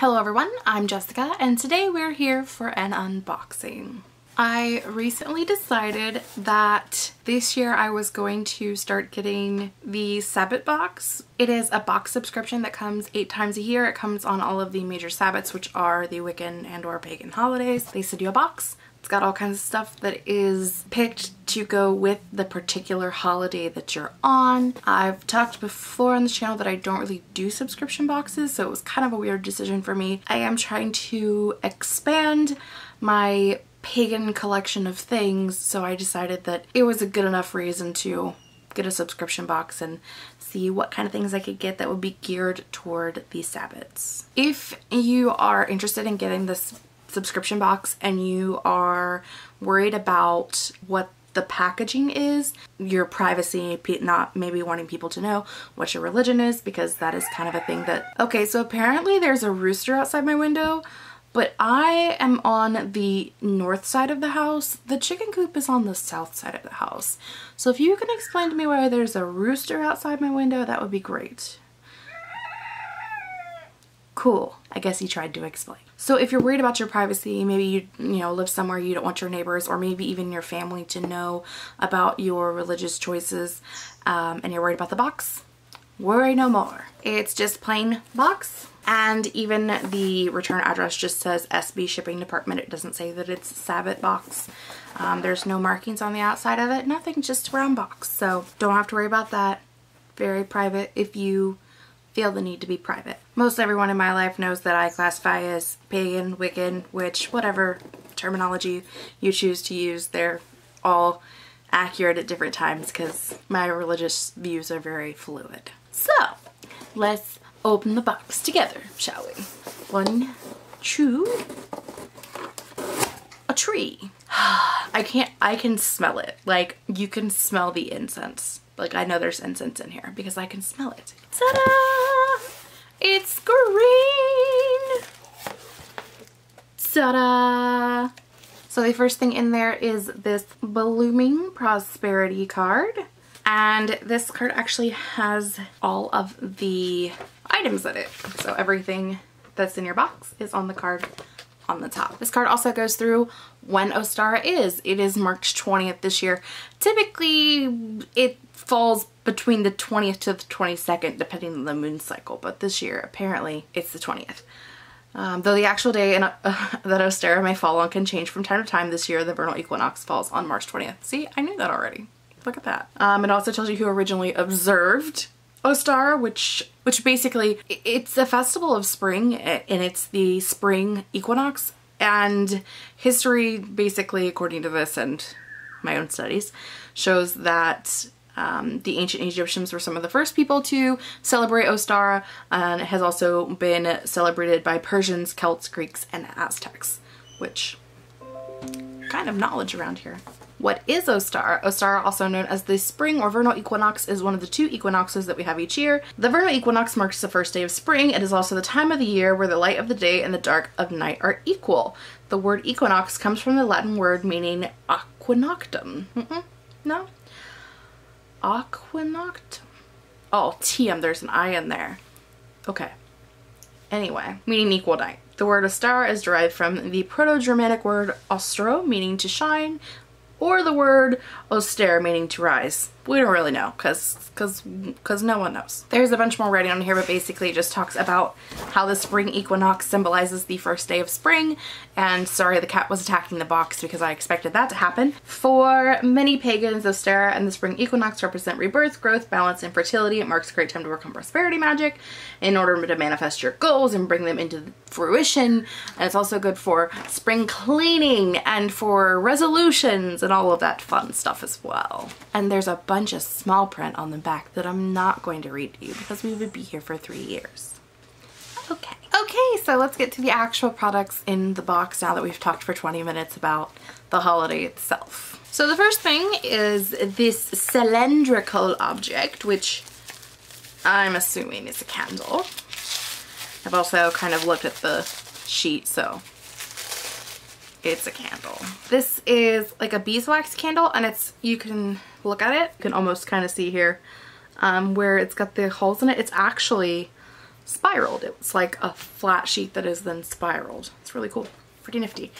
Hello everyone, I'm Jessica and today we're here for an unboxing. I recently decided that this year I was going to start getting the Sabbat box. It is a box subscription that comes eight times a year. It comes on all of the major Sabbats, which are the Wiccan and or pagan holidays. They send you a box. It's got all kinds of stuff that is picked to go with the particular holiday that you're on. I've talked before on the channel that I don't really do subscription boxes, so it was kind of a weird decision for me. I am trying to expand my pagan collection of things, so I decided that it was a good enough reason to get a subscription box and see what kind of things I could get that would be geared toward the Sabbats. If you are interested in getting this subscription box and you are worried about what the packaging is, your privacy, not maybe wanting people to know what your religion is because that is kind of a thing that... Okay, so apparently there's a rooster outside my window but I am on the north side of the house. The chicken coop is on the south side of the house. So if you can explain to me why there's a rooster outside my window, that would be great. Cool. I guess he tried to explain. So if you're worried about your privacy, maybe you, you know, live somewhere you don't want your neighbors or maybe even your family to know about your religious choices um, and you're worried about the box, worry no more. It's just plain box and even the return address just says SB shipping department. It doesn't say that it's Sabbat box. Um, there's no markings on the outside of it. Nothing, just round box. So don't have to worry about that. Very private if you feel the need to be private. Most everyone in my life knows that I classify as pagan, Wiccan, witch, whatever terminology you choose to use. They're all accurate at different times because my religious views are very fluid. So let's open the box together, shall we? One, two, a tree. I can't, I can smell it. Like, you can smell the incense. Like, I know there's incense in here because I can smell it. Ta-da! It's green! Ta-da! So the first thing in there is this Blooming Prosperity card. And this card actually has all of the items in it. So everything that's in your box is on the card on the top. This card also goes through when Ostara is. It is March 20th this year. Typically it falls between the 20th to the 22nd depending on the moon cycle but this year apparently it's the 20th. Um, though the actual day in, uh, that Ostara may fall on can change from time to time this year, the vernal equinox falls on March 20th. See, I knew that already. Look at that. Um, it also tells you who originally observed Ostara, which which basically it's a festival of spring and it's the spring equinox and history basically according to this and my own studies shows that um, the ancient Egyptians were some of the first people to celebrate Ostara and it has also been celebrated by Persians, Celts, Greeks, and Aztecs, which kind of knowledge around here. What is Ostara? Ostara, also known as the spring or vernal equinox, is one of the two equinoxes that we have each year. The vernal equinox marks the first day of spring. It is also the time of the year where the light of the day and the dark of night are equal. The word equinox comes from the Latin word meaning aquanoctum. Mm -mm. No? Aquanoctum. Oh, TM, there's an I in there. Okay. Anyway, meaning equal night. The word Ostara is derived from the Proto-Germanic word ostro, meaning to shine, or the word austere meaning to rise. We don't really know because because because no one knows. There's a bunch more writing on here but basically it just talks about how the spring equinox symbolizes the first day of spring and sorry the cat was attacking the box because I expected that to happen. For many pagans, Ostara and the spring equinox represent rebirth, growth, balance, and fertility. It marks a great time to work on prosperity magic in order to manifest your goals and bring them into fruition. And it's also good for spring cleaning and for resolutions and all of that fun stuff as well. And there's a bunch of small print on the back that I'm not going to read to you because we would be here for three years. Okay. Okay, so let's get to the actual products in the box now that we've talked for 20 minutes about the holiday itself. So the first thing is this cylindrical object, which I'm assuming is a candle. I've also kind of looked at the sheet, so it's a candle. This is like a beeswax candle and it's, you can look at it, you can almost kind of see here um, where it's got the holes in it. It's actually spiraled. It's like a flat sheet that is then spiraled. It's really cool. Pretty nifty.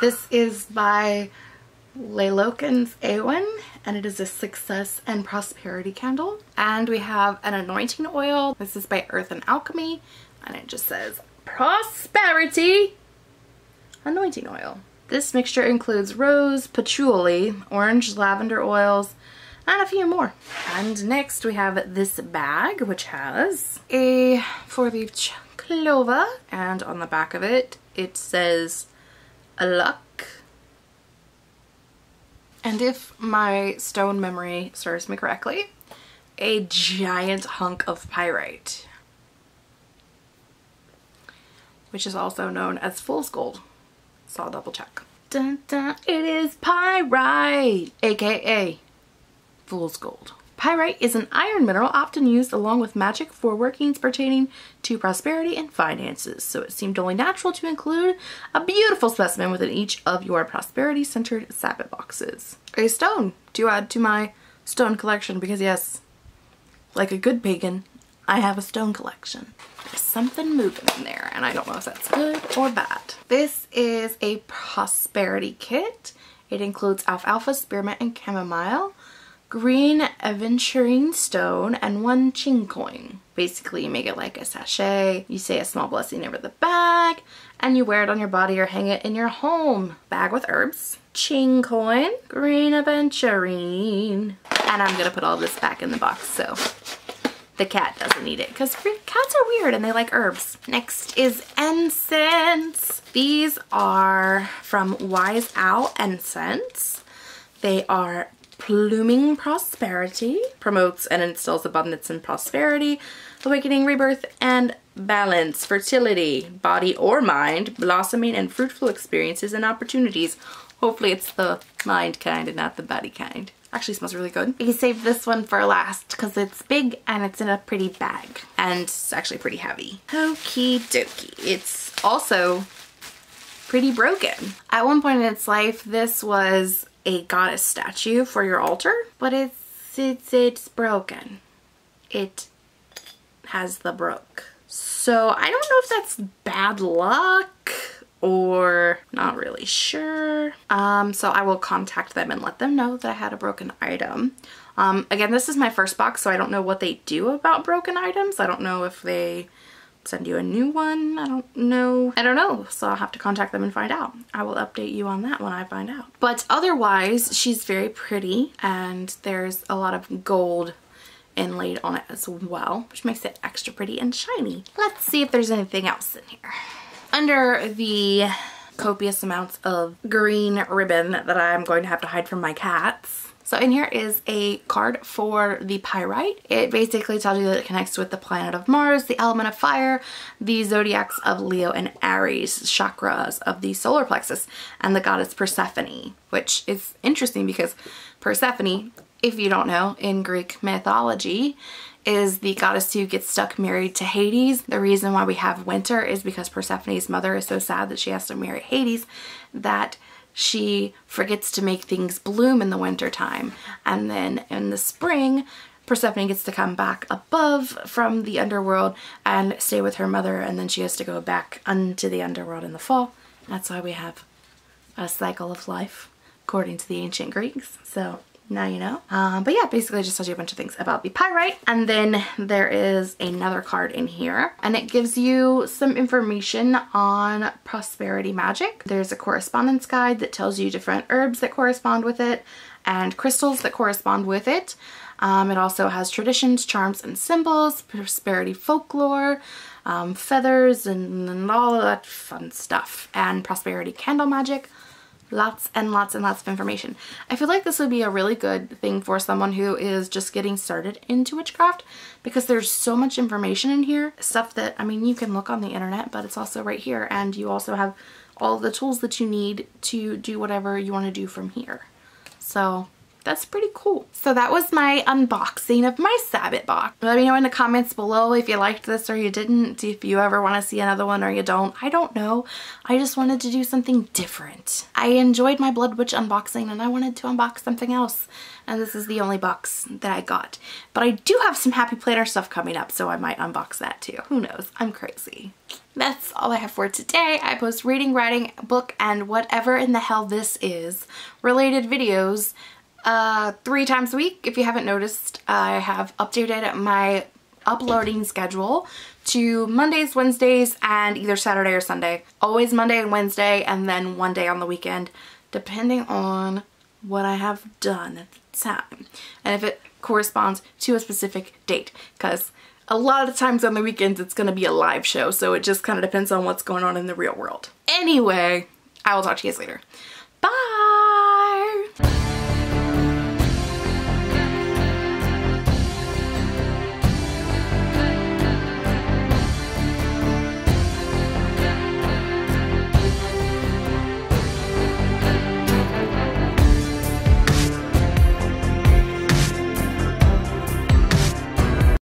This is by Lelokens Awen and it is a success and prosperity candle. And we have an anointing oil. This is by Earth and Alchemy and it just says prosperity anointing oil. This mixture includes rose, patchouli, orange lavender oils, and a few more. And next we have this bag, which has a four-leaf clover, and on the back of it, it says luck. And if my stone memory serves me correctly, a giant hunk of pyrite, which is also known as fool's gold. So I'll double check. Dun, dun, it is pyrite, aka fool's gold. Pyrite is an iron mineral often used along with magic for workings pertaining to prosperity and finances, so it seemed only natural to include a beautiful specimen within each of your prosperity-centered sabbat boxes. A stone to add to my stone collection because yes, like a good pagan, I have a stone collection. There's something moving in there and I don't know if that's good or bad. This is a prosperity kit. It includes alfalfa, spearmint, and chamomile, green aventurine stone, and one ching coin. Basically, you make it like a sachet, you say a small blessing over the bag, and you wear it on your body or hang it in your home. Bag with herbs, ching coin, green aventurine. And I'm gonna put all this back in the box, so the cat doesn't eat it because cats are weird and they like herbs. Next is incense. These are from Wise Owl Incense. They are Blooming Prosperity, promotes and instills abundance and prosperity, awakening rebirth and balance, fertility, body or mind, blossoming and fruitful experiences and opportunities. Hopefully it's the mind kind and not the body kind. Actually smells really good. You saved this one for last because it's big and it's in a pretty bag. And it's actually pretty heavy. Okie dokie. It's also pretty broken. At one point in its life, this was a goddess statue for your altar, but it's, it's, it's broken. It has the broke. So I don't know if that's bad luck or not really sure. Um, so I will contact them and let them know that I had a broken item. Um, again, this is my first box, so I don't know what they do about broken items. I don't know if they send you a new one. I don't know. I don't know. So I'll have to contact them and find out. I will update you on that when I find out. But otherwise, she's very pretty and there's a lot of gold inlaid on it as well, which makes it extra pretty and shiny. Let's see if there's anything else in here under the copious amounts of green ribbon that I'm going to have to hide from my cats. So in here is a card for the pyrite. It basically tells you that it connects with the planet of Mars, the element of fire, the zodiacs of Leo and Aries, chakras of the solar plexus, and the goddess Persephone, which is interesting because Persephone, if you don't know, in Greek mythology, is the goddess who gets stuck married to Hades. The reason why we have winter is because Persephone's mother is so sad that she has to marry Hades that she forgets to make things bloom in the winter time. And then in the spring, Persephone gets to come back above from the underworld and stay with her mother and then she has to go back unto the underworld in the fall. That's why we have a cycle of life according to the ancient Greeks. So now you know. Um, but yeah, basically just tells you a bunch of things about the pyrite. And then there is another card in here and it gives you some information on prosperity magic. There's a correspondence guide that tells you different herbs that correspond with it and crystals that correspond with it. Um, it also has traditions, charms, and symbols, prosperity folklore, um, feathers, and, and all that fun stuff, and prosperity candle magic, lots and lots and lots of information. I feel like this would be a really good thing for someone who is just getting started into witchcraft because there's so much information in here. Stuff that, I mean, you can look on the internet, but it's also right here. And you also have all the tools that you need to do whatever you want to do from here. So That's pretty cool. So that was my unboxing of my Sabbat box. Let me know in the comments below if you liked this or you didn't, if you ever want to see another one or you don't. I don't know. I just wanted to do something different. I enjoyed my Blood Witch unboxing and I wanted to unbox something else. And this is the only box that I got. But I do have some Happy Planner stuff coming up, so I might unbox that too. Who knows? I'm crazy that's all I have for today. I post reading, writing, book, and whatever in the hell this is related videos uh, three times a week. If you haven't noticed, I have updated my uploading schedule to Mondays, Wednesdays, and either Saturday or Sunday. Always Monday and Wednesday, and then one day on the weekend, depending on what I have done at the time. And if it corresponds to a specific date, because a lot of times on the weekends it's going to be a live show, so it just kind of depends on what's going on in the real world. Anyway, I will talk to you guys later. Bye!